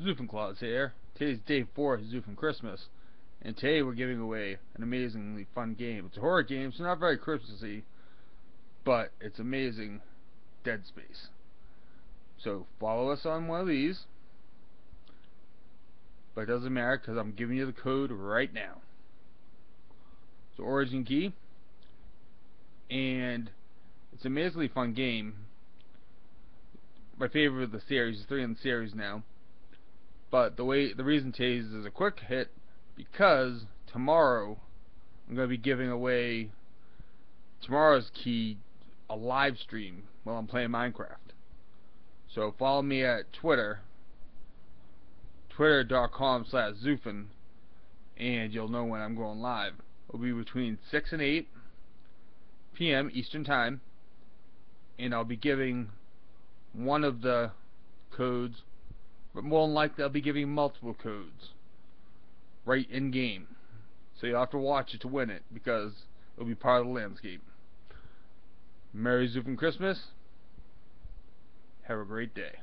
XUFN Clause here. Today's day four of XUFN Christmas, and today we're giving away an amazingly fun game. It's a horror game, so not very Christmassy, but it's amazing Dead Space. So follow us on one of these, but it doesn't matter because I'm giving you the code right now. So origin key, and it's an amazingly fun game. My favorite of the series, three in the series now. But the way the reason today's is a quick hit because tomorrow I'm going to be giving away tomorrow's key a live stream while I'm playing Minecraft. So follow me at Twitter, twitter.com slash XUFN, and you'll know when I'm going live. It'll be between 6 and 8 p.m. Eastern Time, and I'll be giving one of the codes but more than likely I'll be giving multiple codes right in game. So you'll have to watch it to win it because it'll be part of the landscape. Merry XUFN Christmas. Have a great day.